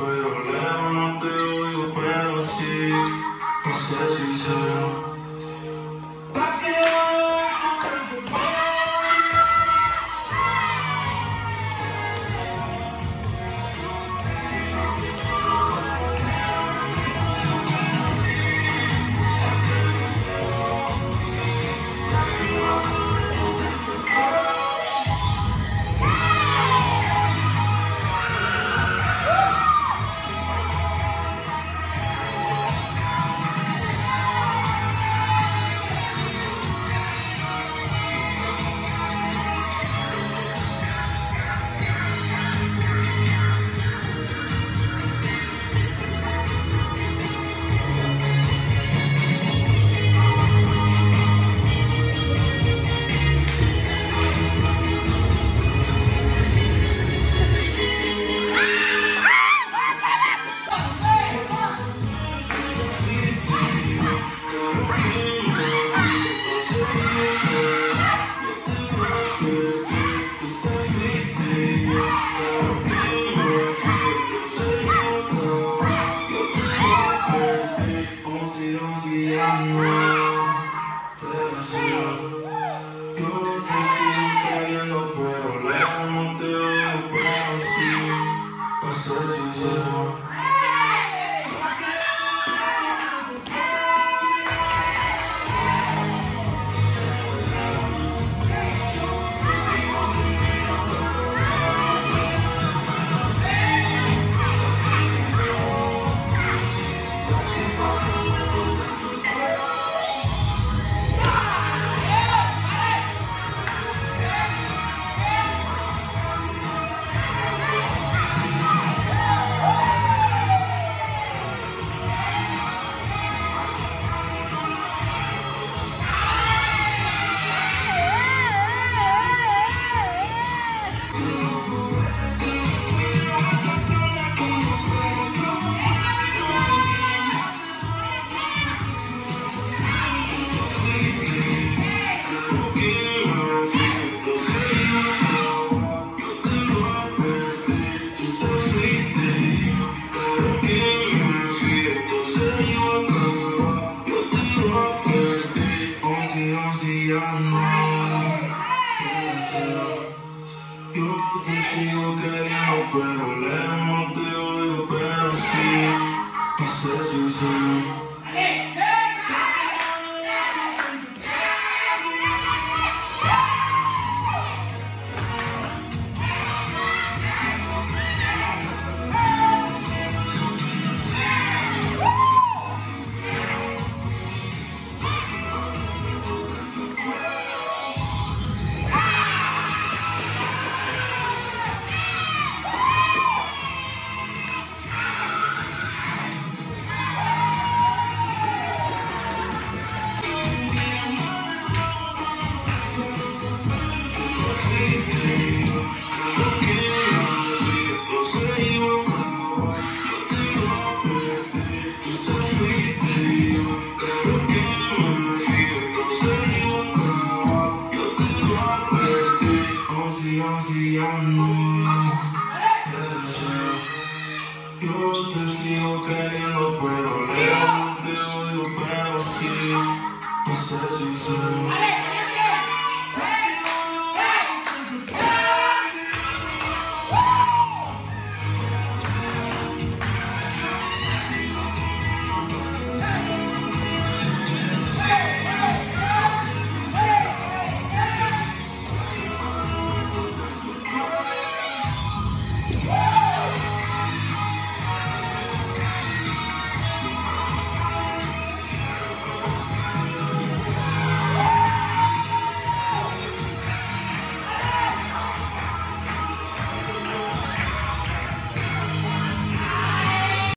Pero Three. Yo consigo que no, pero le hemos de hoy, pero sí. Pasé suicidio. Juntos se organizam.